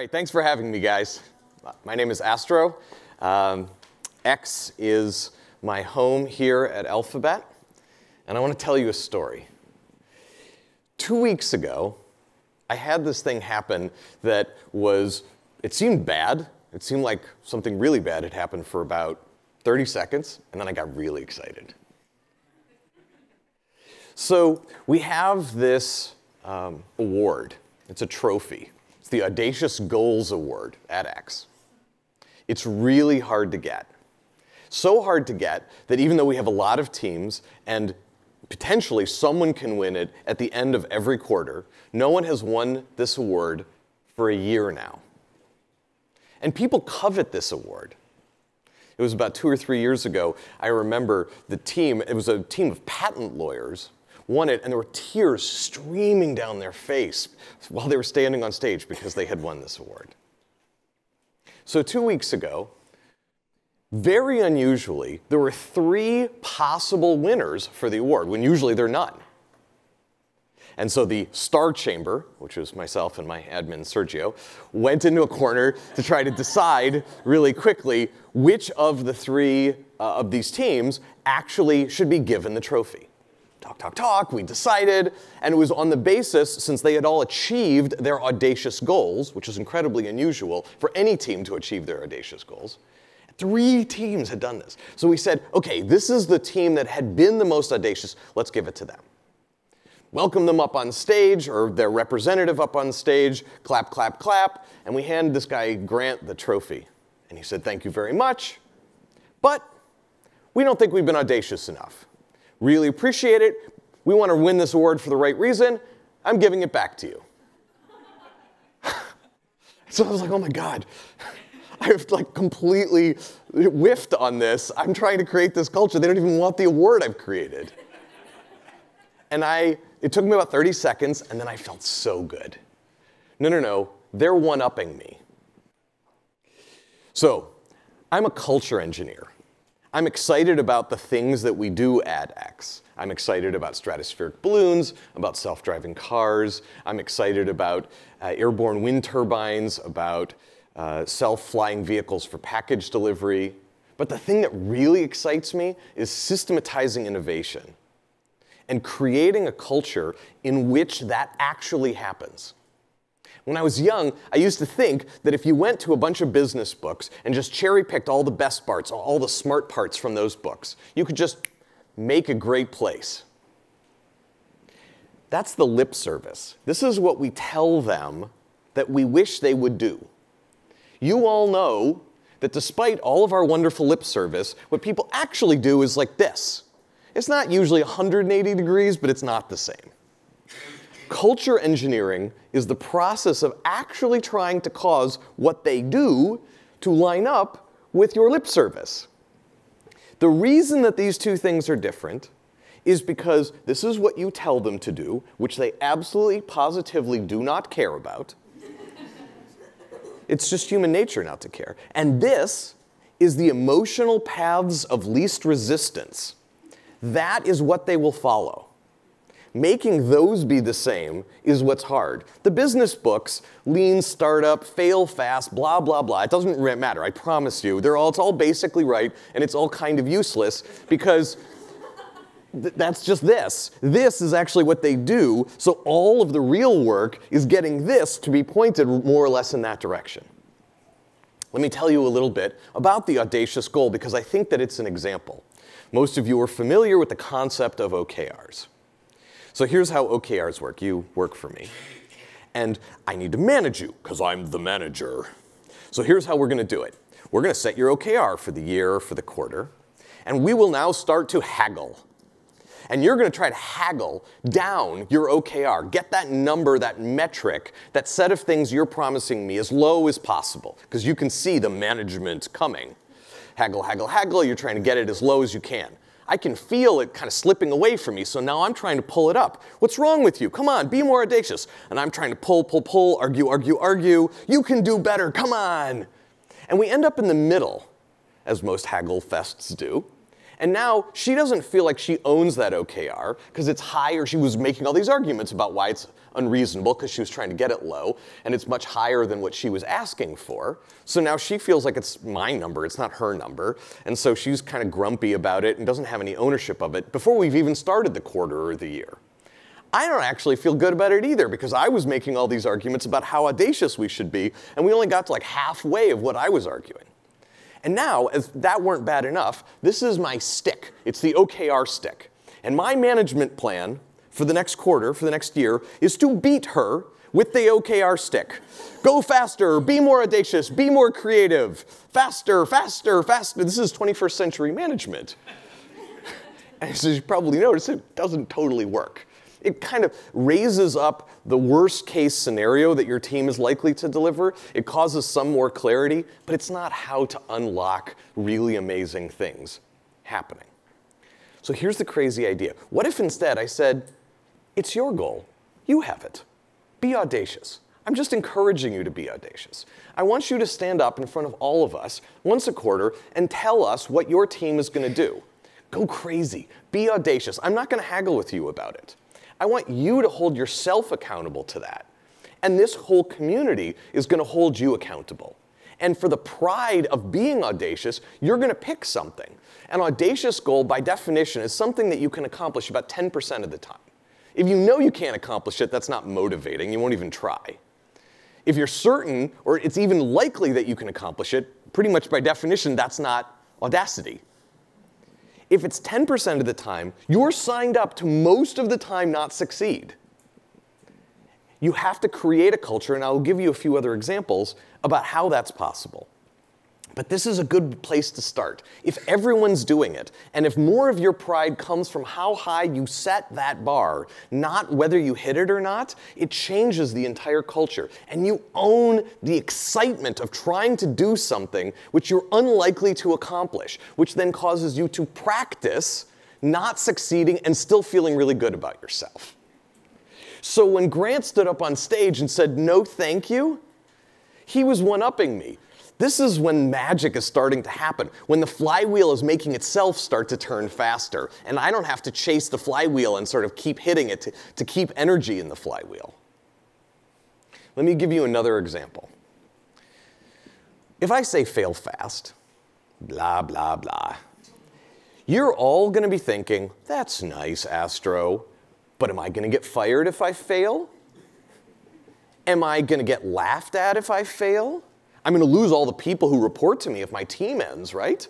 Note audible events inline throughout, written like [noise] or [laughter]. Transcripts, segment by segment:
right, thanks for having me, guys. My name is Astro. Um, X is my home here at Alphabet, and I want to tell you a story. Two weeks ago, I had this thing happen that was, it seemed bad. It seemed like something really bad had happened for about 30 seconds, and then I got really excited. So we have this um, award. It's a trophy. The Audacious Goals Award at X. It's really hard to get. So hard to get that even though we have a lot of teams and potentially someone can win it at the end of every quarter, no one has won this award for a year now. And people covet this award. It was about two or three years ago. I remember the team, it was a team of patent lawyers, won it, and there were tears streaming down their face while they were standing on stage because they had won this award. So, two weeks ago, very unusually, there were three possible winners for the award, when usually there are none. And so the star chamber, which was myself and my admin Sergio, went into a corner to try to decide really quickly which of the three uh, of these teams actually should be given the trophy. Talk, talk, talk, we decided, and it was on the basis, since they had all achieved their audacious goals, which is incredibly unusual for any team to achieve their audacious goals. Three teams had done this. So we said, okay, this is the team that had been the most audacious, let's give it to them welcome them up on stage or their representative up on stage, clap, clap, clap, and we hand this guy Grant the trophy. And he said, Thank you very much, but we don't think we've been audacious enough. Really appreciate it. We want to win this award for the right reason. I'm giving it back to you. [laughs] so I was like, oh my God. [laughs] I've like completely whiffed on this. I'm trying to create this culture. They don't even want the award I've created. [laughs] And I it took me about 30 seconds, and then I felt so good. No, no, no, they're one upping me. So, I'm a culture engineer. I'm excited about the things that we do at X. I'm excited about stratospheric balloons, about self driving cars. I'm excited about uh, airborne wind turbines, about uh, self flying vehicles for package delivery. But the thing that really excites me is systematizing innovation and creating a culture in which that actually happens. When I was young, I used to think that if you went to a bunch of business books and just cherry picked all the best parts, all the smart parts from those books, you could just make a great place. That's the lip service. This is what we tell them that we wish they would do. You all know that despite all of our wonderful lip service, what people actually do is like this. It's not usually 180 degrees, but it's not the same. Culture engineering is the process of actually trying to cause what they do to line up with your lip service. The reason that these two things are different is because this is what you tell them to do, which they absolutely positively do not care about. it's just human nature not to care. And this is the emotional paths of least resistance that is what they will follow. Making those be the same is what's hard. The business books, lean startup, fail fast, blah, blah, blah. It doesn't matter, I promise you. They're all, it's all basically right, and it's all kind of useless because th- that's just this. This is actually what they do, so all of the real work is getting this to be pointed more or less in that direction. Let me tell you a little bit about the audacious goal because I think that it's an example. Most of you are familiar with the concept of OKRs. So here's how OKRs work. You work for me. And I need to manage you because I'm the manager. So here's how we're going to do it. We're going to set your OKR for the year or for the quarter. And we will now start to haggle. And you're going to try to haggle down your OKR. Get that number, that metric, that set of things you're promising me as low as possible because you can see the management coming haggle, haggle, haggle. You're trying to get it as low as you can. I can feel it kind of slipping away from me, so now I'm trying to pull it up. What's wrong with you? Come on, be more audacious. And I'm trying to pull, pull, pull, argue, argue, argue. You can do better, come on. And we end up in the middle, as most haggle fests do. And now she doesn't feel like she owns that OKR because it's higher. She was making all these arguments about why it's unreasonable because she was trying to get it low, and it's much higher than what she was asking for. So now she feels like it's my number, it's not her number. And so she's kind of grumpy about it and doesn't have any ownership of it before we've even started the quarter or the year. I don't actually feel good about it either because I was making all these arguments about how audacious we should be, and we only got to like halfway of what I was arguing. And now, as that weren't bad enough, this is my stick. It's the OKR stick. And my management plan for the next quarter, for the next year, is to beat her with the OKR stick. Go faster, be more audacious, be more creative, faster, faster, faster. This is 21st century management. [laughs] As you probably noticed, it doesn't totally work. It kind of raises up the worst case scenario that your team is likely to deliver. It causes some more clarity, but it's not how to unlock really amazing things happening. So here's the crazy idea. What if instead I said, it's your goal. You have it. Be audacious. I'm just encouraging you to be audacious. I want you to stand up in front of all of us once a quarter and tell us what your team is going to do. Go crazy. Be audacious. I'm not going to haggle with you about it. I want you to hold yourself accountable to that. And this whole community is going to hold you accountable. And for the pride of being audacious, you're going to pick something. An audacious goal, by definition, is something that you can accomplish about 10% of the time. If you know you can't accomplish it, that's not motivating. You won't even try. If you're certain, or it's even likely that you can accomplish it, pretty much by definition, that's not audacity. If it's 10% of the time, you're signed up to most of the time not succeed. You have to create a culture, and I'll give you a few other examples about how that's possible. But this is a good place to start. If everyone's doing it, and if more of your pride comes from how high you set that bar, not whether you hit it or not, it changes the entire culture. And you own the excitement of trying to do something which you're unlikely to accomplish, which then causes you to practice not succeeding and still feeling really good about yourself. So when Grant stood up on stage and said, No, thank you, he was one upping me. This is when magic is starting to happen, when the flywheel is making itself start to turn faster, and I don't have to chase the flywheel and sort of keep hitting it to, to keep energy in the flywheel. Let me give you another example. If I say fail fast, blah, blah, blah, you're all going to be thinking, that's nice, Astro, but am I going to get fired if I fail? Am I going to get laughed at if I fail? I'm going to lose all the people who report to me if my team ends, right?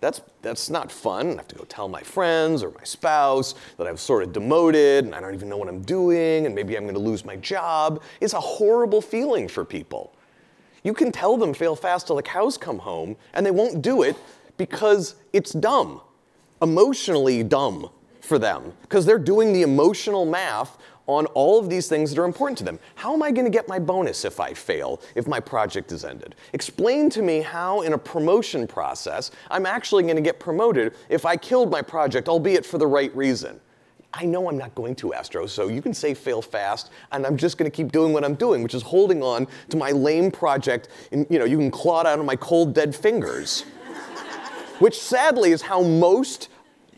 That's, that's not fun. I have to go tell my friends or my spouse that I've sort of demoted and I don't even know what I'm doing and maybe I'm going to lose my job. It's a horrible feeling for people. You can tell them fail fast till the cows come home and they won't do it because it's dumb, emotionally dumb for them because they're doing the emotional math on all of these things that are important to them. How am I going to get my bonus if I fail, if my project is ended? Explain to me how, in a promotion process, I'm actually going to get promoted if I killed my project, albeit for the right reason. I know I'm not going to, Astro, so you can say fail fast, and I'm just going to keep doing what I'm doing, which is holding on to my lame project, and you know, you can claw it out of my cold, dead fingers. [laughs] which sadly is how most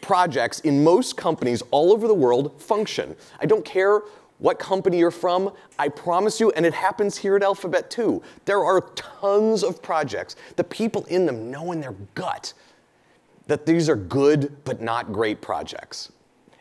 projects in most companies all over the world function. I don't care what company you're from, I promise you, and it happens here at Alphabet too, there are tons of projects. The people in them know in their gut that these are good but not great projects,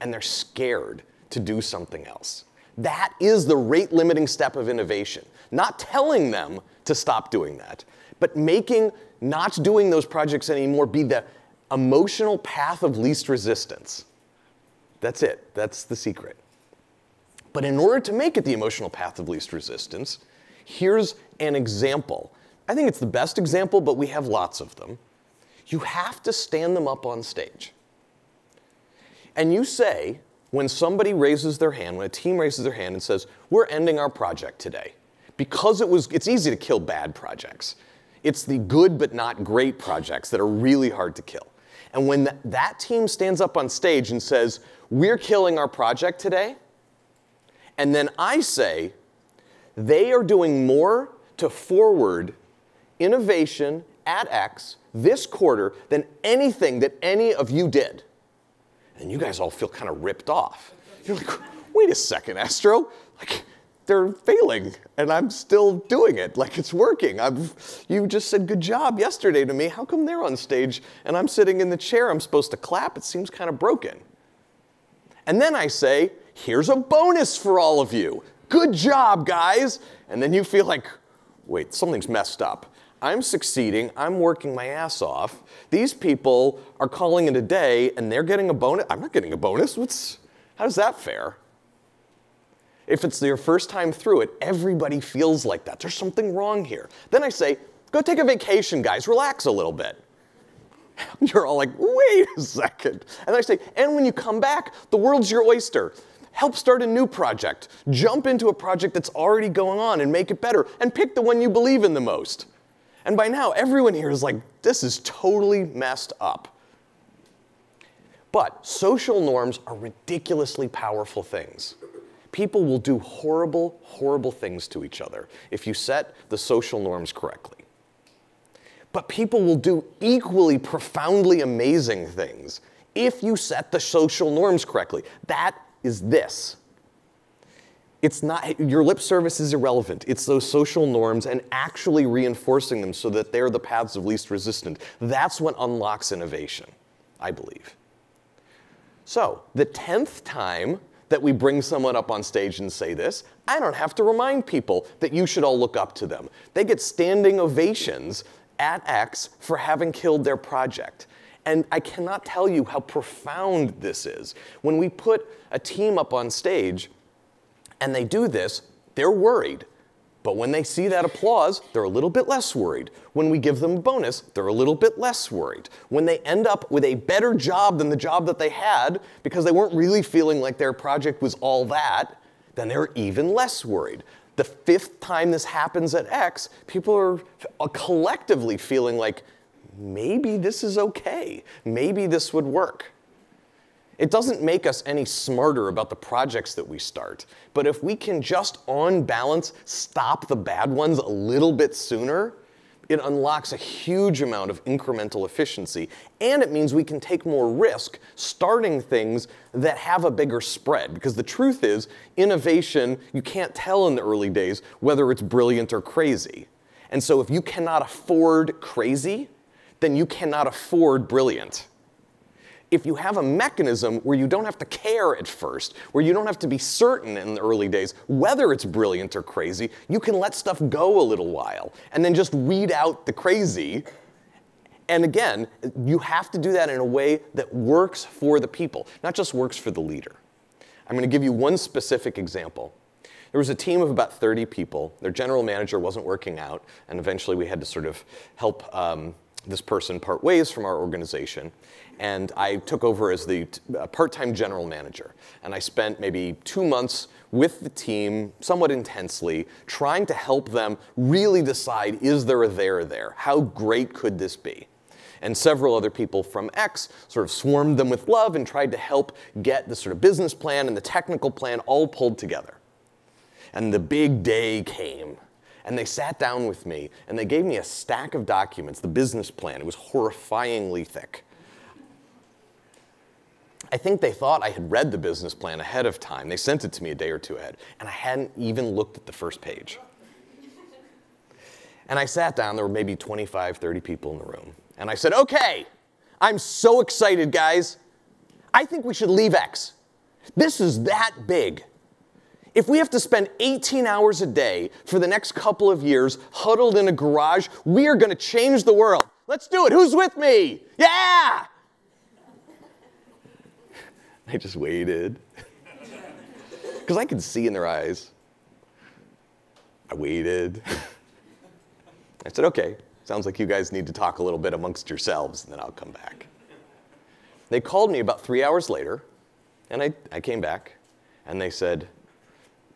and they're scared to do something else. That is the rate limiting step of innovation. Not telling them to stop doing that, but making not doing those projects anymore be the emotional path of least resistance. That's it, that's the secret. But in order to make it the emotional path of least resistance, here's an example. I think it's the best example, but we have lots of them. You have to stand them up on stage. And you say, when somebody raises their hand, when a team raises their hand and says, We're ending our project today, because it was, it's easy to kill bad projects. It's the good but not great projects that are really hard to kill. And when th- that team stands up on stage and says, We're killing our project today, and then I say, They are doing more to forward innovation at X this quarter than anything that any of you did. And you guys all feel kind of ripped off. You're like, wait a second, Astro. Like, they're failing and I'm still doing it. Like it's working. I've, you just said good job yesterday to me. How come they're on stage and I'm sitting in the chair? I'm supposed to clap. It seems kind of broken. And then I say, here's a bonus for all of you. Good job, guys. And then you feel like, wait, something's messed up. I'm succeeding. I'm working my ass off. These people are calling it a day and they're getting a bonus. I'm not getting a bonus. What's, how's that fair? If it's your first time through it, everybody feels like that. There's something wrong here. Then I say, go take a vacation, guys, relax a little bit. [laughs] You're all like, wait a second. And I say, and when you come back, the world's your oyster. Help start a new project. Jump into a project that's already going on and make it better. And pick the one you believe in the most. And by now, everyone here is like, this is totally messed up. But social norms are ridiculously powerful things people will do horrible, horrible things to each other if you set the social norms correctly. But people will do equally profoundly amazing things if you set the social norms correctly. That is this. It's not, your lip service is irrelevant. It's those social norms and actually reinforcing them so that they're the paths of least resistance. That's what unlocks innovation, I believe. So, the 10th time that we bring someone up on stage and say this. I don't have to remind people that you should all look up to them. They get standing ovations at X for having killed their project. And I cannot tell you how profound this is. When we put a team up on stage and they do this, they're worried. But when they see that applause, they're a little bit less worried. When we give them a bonus, they're a little bit less worried. When they end up with a better job than the job that they had because they weren't really feeling like their project was all that, then they're even less worried. The fifth time this happens at X, people are collectively feeling like maybe this is okay. Maybe this would work. It doesn't make us any smarter about the projects that we start, but if we can just on balance stop the bad ones a little bit sooner, it unlocks a huge amount of incremental efficiency, and it means we can take more risk starting things that have a bigger spread. Because the truth is, innovation, you can't tell in the early days whether it's brilliant or crazy. And so if you cannot afford crazy, then you cannot afford brilliant if you have a mechanism where you don't have to care at first, where you don't have to be certain in the early days whether it's brilliant or crazy, you can let stuff go a little while and then just weed out the crazy. And again, you have to do that in a way that works for the people, not just works for the leader. I'm going to give you one specific example. There was a team of about 30 people. Their general manager wasn't working out, and eventually we had to sort of help um, this person part ways from our organization and I took over as the part-time general manager. And I spent maybe two months with the team, somewhat intensely, trying to help them really decide, is there a there there? How great could this be? And several other people from X sort of swarmed them with love and tried to help get the sort of business plan and the technical plan all pulled together. And the big day came. And they sat down with me and they gave me a stack of documents, the business plan. It was horrifyingly thick. I think they thought I had read the business plan ahead of time. They sent it to me a day or two ahead, and I hadn't even looked at the first page. And I sat down, there were maybe 25, 30 people in the room. And I said, okay, I'm so excited, guys. I think we should leave X. This is that big. If we have to spend 18 hours a day for the next couple of years huddled in a garage, we are going to change the world. Let's do it. Who's with me? Yeah! I just waited. [laughs] Because I could see in their eyes. I waited. [laughs] I said, okay, sounds like you guys need to talk a little bit amongst yourselves, and then I'll come back. They called me about three hours later, and I, I came back, and they said,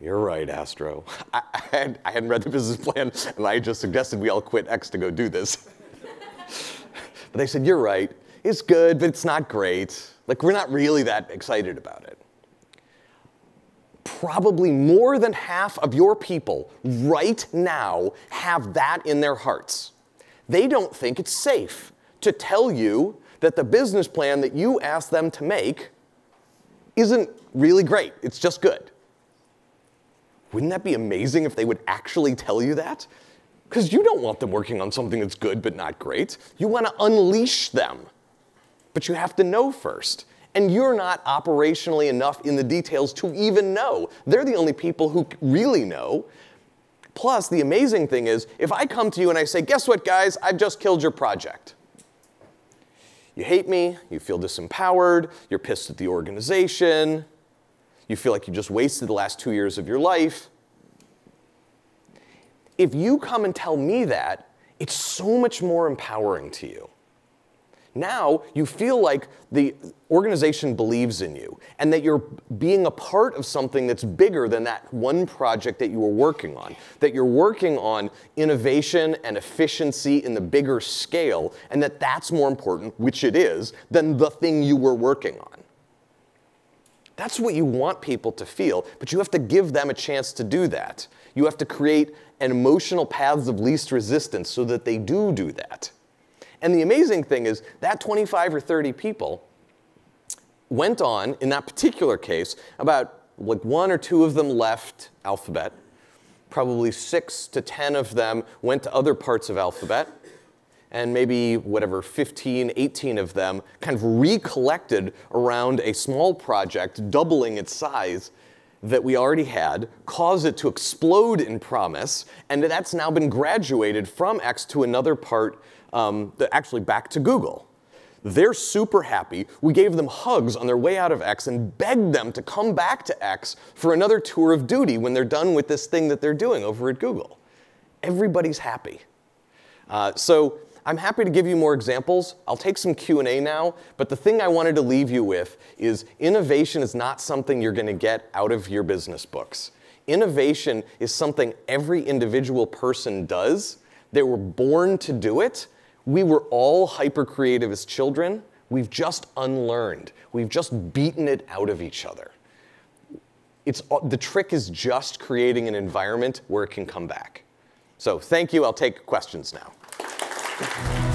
You're right, Astro. I, I, had, I hadn't read the business plan, and I just suggested we all quit X to go do this. [laughs] but they said, You're right. It's good, but it's not great. Like, we're not really that excited about it. Probably more than half of your people right now have that in their hearts. They don't think it's safe. to tell you that the business plan that you asked them to make isn't really great. It's just good. Wouldn't that be amazing if they would actually tell you that? Because you don't want them working on something that's good but not great. You want to unleash them. But you have to know first. And you're not operationally enough in the details to even know. They're the only people who really know. Plus, the amazing thing is, if I come to you and I say, guess what, guys, I've just killed your project. You hate me, you feel disempowered, you're pissed at the organization, you feel like you just wasted the last two years of your life. If you come and tell me that, it's so much more empowering to you. Now you feel like the organization believes in you and that you're being a part of something that's bigger than that one project that you were working on. That you're working on innovation and efficiency in the bigger scale and that that's more important, which it is, than the thing you were working on. That's what you want people to feel, but you have to give them a chance to do that. You have to create an emotional paths of least resistance so that they do do that. And the amazing thing is that 25 or 30 people went on, in that particular case, about like one or two of them left Alphabet. Probably six to 10 of them went to other parts of Alphabet and maybe whatever 15, 18 of them kind of recollected around a small project doubling its size that we already had, caused it to explode in promise, and that's now been graduated from X to another part, um, actually back to Google. They're super happy. We gave them hugs on their way out of X and begged them to come back to X for another tour of duty when they're done with this thing that they're doing over at Google. Everybody's happy. Uh, so I'm happy to give you more examples. I'll take some Q&A now, but the thing I wanted to leave you with is innovation is not something you're going to get out of your business books. Innovation is something every individual person does. They were born to do it. We were all hyper creative as children. We've just unlearned. We've just beaten it out of each other. It's, the trick is just creating an environment where it can come back. So thank you. I'll take questions now. Thank you.